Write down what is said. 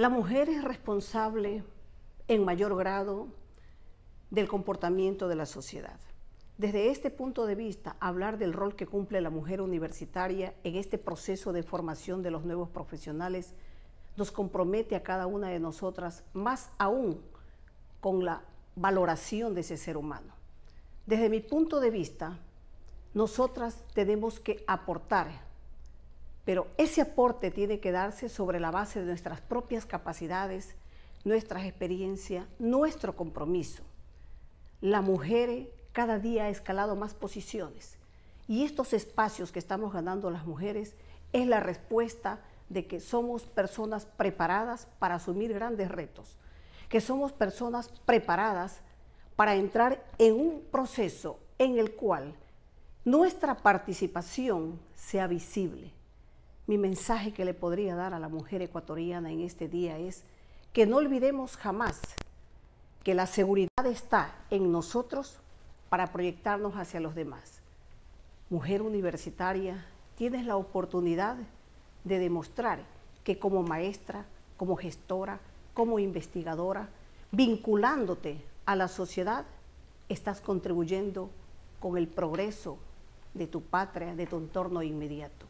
La mujer es responsable en mayor grado del comportamiento de la sociedad. Desde este punto de vista, hablar del rol que cumple la mujer universitaria en este proceso de formación de los nuevos profesionales nos compromete a cada una de nosotras, más aún con la valoración de ese ser humano. Desde mi punto de vista, nosotras tenemos que aportar, pero ese aporte tiene que darse sobre la base de nuestras propias capacidades, nuestras experiencias, nuestro compromiso. La mujer cada día ha escalado más posiciones y estos espacios que estamos ganando las mujeres es la respuesta de que somos personas preparadas para asumir grandes retos, que somos personas preparadas para entrar en un proceso en el cual nuestra participación sea visible. Mi mensaje que le podría dar a la mujer ecuatoriana en este día es que no olvidemos jamás que la seguridad está en nosotros para proyectarnos hacia los demás. Mujer universitaria, tienes la oportunidad de demostrar que como maestra, como gestora, como investigadora, vinculándote a la sociedad, estás contribuyendo con el progreso de tu patria, de tu entorno inmediato.